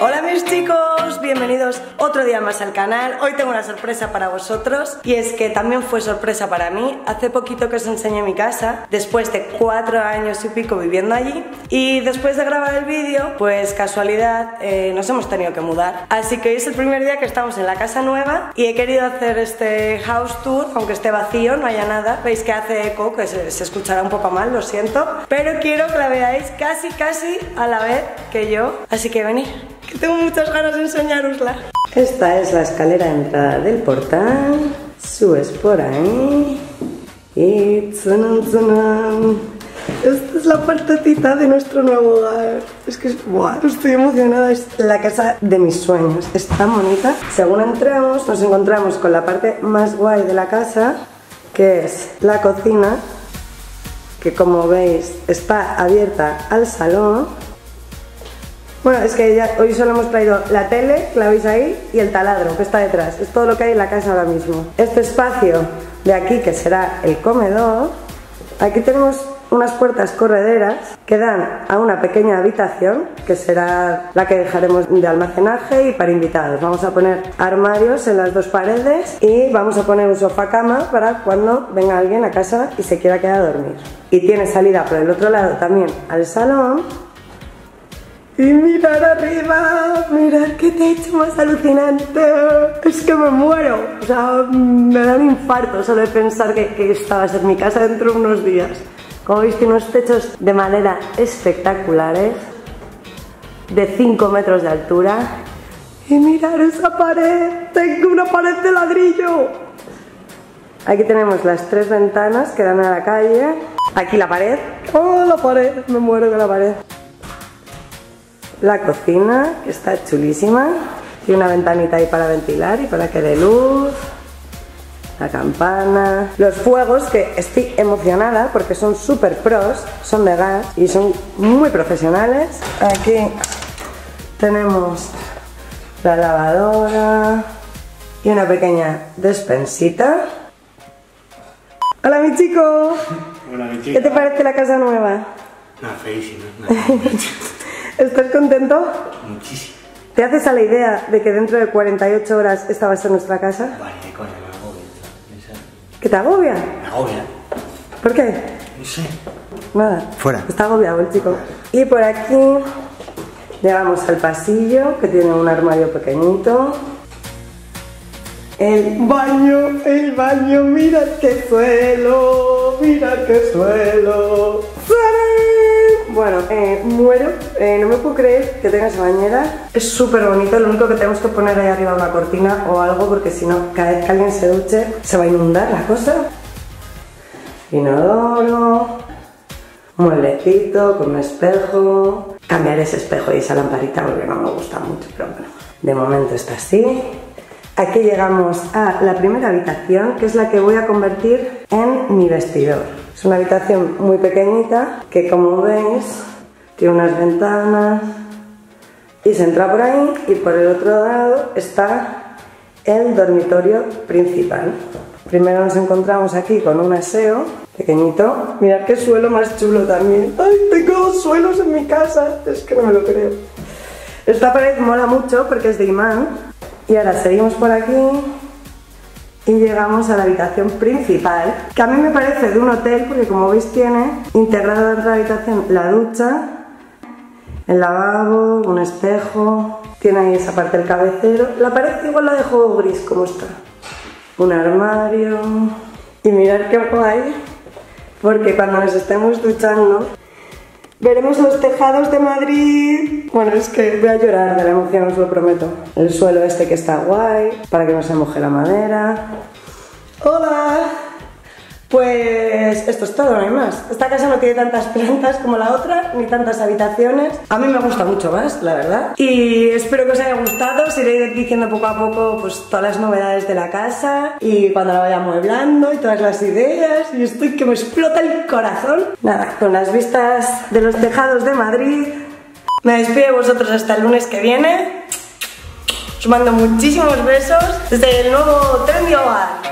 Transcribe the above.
Hola mis chicos, bienvenidos otro día más al canal. Hoy tengo una sorpresa para vosotros y es que también fue sorpresa para mí. Hace poquito que os enseñé mi casa, después de cuatro años y pico viviendo allí y después de grabar el vídeo, pues casualidad, eh, nos hemos tenido que mudar. Así que hoy es el primer día que estamos en la casa nueva y he querido hacer este house tour, aunque esté vacío, no haya nada. Veis que hace eco, que se, se escuchará un poco mal, lo siento, pero quiero que la veáis casi casi a la vez que yo. Así que venid que tengo muchas ganas de Esta es la escalera de entrada del portal. Subes por ahí. Y. Esta es la partecita de nuestro nuevo hogar. Es que buah, estoy emocionada. Es la casa de mis sueños. Es bonita. Según entramos, nos encontramos con la parte más guay de la casa, que es la cocina, que como veis está abierta al salón bueno, es que hoy solo hemos traído la tele, la veis ahí, y el taladro que está detrás. Es todo lo que hay en la casa ahora mismo. Este espacio de aquí, que será el comedor, aquí tenemos unas puertas correderas que dan a una pequeña habitación que será la que dejaremos de almacenaje y para invitados. Vamos a poner armarios en las dos paredes y vamos a poner un sofá cama para cuando venga alguien a casa y se quiera quedar a dormir. Y tiene salida por el otro lado también al salón y mirar arriba, mirar qué techo más alucinante. Es que me muero. O sea, me da un infarto solo de pensar que, que esta va mi casa dentro de unos días. Como veis, tiene unos techos de madera espectaculares, de 5 metros de altura. Y mirar esa pared, tengo una pared de ladrillo. Aquí tenemos las tres ventanas que dan a la calle. Aquí la pared. ¡Oh, la pared! Me muero de la pared. La cocina, que está chulísima. Tiene una ventanita ahí para ventilar y para que dé luz. La campana. Los fuegos, que estoy emocionada porque son súper pros, son de gas y son muy profesionales. Aquí tenemos la lavadora y una pequeña despensita. Hola mi chico. Hola, mi. ¿Qué te parece la casa nueva? No, feísima. No, ¿Estás contento? muchísimo. ¿Te haces a la idea de que dentro de 48 horas esta va a ser nuestra casa? Vale, de coña, me agobia. ¿Que te agobia? Me agobia. ¿Por qué? No sé. Nada. Fuera. Está agobiado el chico. Y por aquí llegamos al pasillo que tiene un armario pequeñito. El baño, el baño, mira qué suelo, mira qué suelo. ¡Tarán! Bueno, eh, muero, eh, no me puedo creer que tenga esa bañera. Es súper bonito, lo único que tenemos que poner ahí arriba una cortina o algo porque si no, cada vez que alguien se duche se va a inundar la cosa. Inodoro, mueblecito con un espejo. Cambiar ese espejo y esa lamparita porque no me gusta mucho, pero bueno, de momento está así. Aquí llegamos a la primera habitación, que es la que voy a convertir en mi vestidor. Es una habitación muy pequeñita que como veis tiene unas ventanas y se entra por ahí y por el otro lado está el dormitorio principal. Primero nos encontramos aquí con un aseo pequeñito. Mirad qué suelo más chulo también. ¡Ay, tengo dos suelos en mi casa! Es que no me lo creo. Esta pared mola mucho porque es de imán. Y ahora seguimos por aquí y llegamos a la habitación principal, que a mí me parece de un hotel porque como veis tiene integrado dentro de la habitación la ducha, el lavabo, un espejo, tiene ahí esa parte del cabecero. La pared igual la dejo gris como está. Un armario. Y mirad qué guay, porque cuando nos estemos duchando veremos los tejados de Madrid. Bueno, es que voy a llorar de la emoción, os lo prometo. El suelo este que está guay, para que no se moje la madera. ¡Hola! Pues esto es todo, no hay más. Esta casa no tiene tantas plantas como la otra, ni tantas habitaciones. A mí me gusta mucho más, la verdad. Y espero que os haya gustado. Os iré diciendo poco a poco pues, todas las novedades de la casa y cuando la vaya amueblando y todas las ideas. Y estoy que me explota el corazón. Nada, con las vistas de los tejados de Madrid. Me despido de vosotros hasta el lunes que viene. Os mando muchísimos besos desde el nuevo Trendy Hogar.